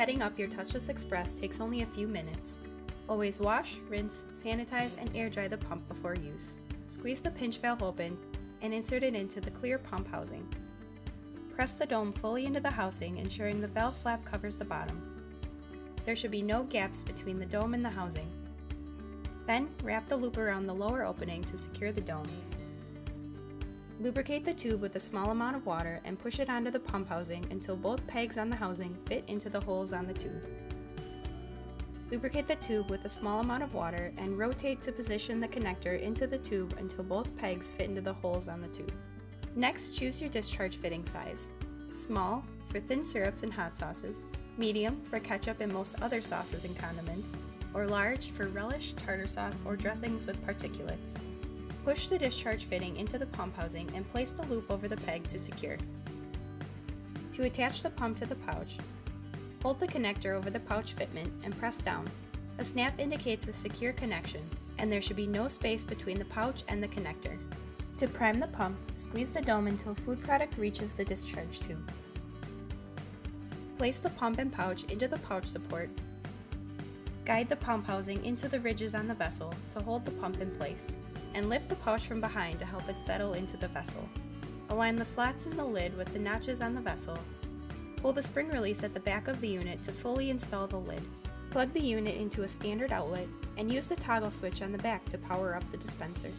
Setting up your Touchless Express takes only a few minutes. Always wash, rinse, sanitize, and air dry the pump before use. Squeeze the pinch valve open and insert it into the clear pump housing. Press the dome fully into the housing, ensuring the valve flap covers the bottom. There should be no gaps between the dome and the housing. Then, wrap the loop around the lower opening to secure the dome. Lubricate the tube with a small amount of water and push it onto the pump housing until both pegs on the housing fit into the holes on the tube. Lubricate the tube with a small amount of water and rotate to position the connector into the tube until both pegs fit into the holes on the tube. Next, choose your discharge fitting size. Small for thin syrups and hot sauces, medium for ketchup and most other sauces and condiments, or large for relish, tartar sauce, or dressings with particulates. Push the discharge fitting into the pump housing and place the loop over the peg to secure. To attach the pump to the pouch, hold the connector over the pouch fitment and press down. A snap indicates a secure connection, and there should be no space between the pouch and the connector. To prime the pump, squeeze the dome until food product reaches the discharge tube. Place the pump and pouch into the pouch support. Guide the pump housing into the ridges on the vessel to hold the pump in place and lift the pouch from behind to help it settle into the vessel. Align the slots in the lid with the notches on the vessel. Pull the spring release at the back of the unit to fully install the lid. Plug the unit into a standard outlet and use the toggle switch on the back to power up the dispenser.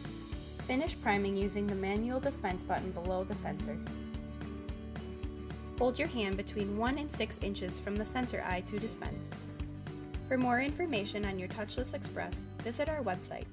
Finish priming using the manual dispense button below the sensor. Hold your hand between 1 and 6 inches from the sensor eye to dispense. For more information on your Touchless Express, visit our website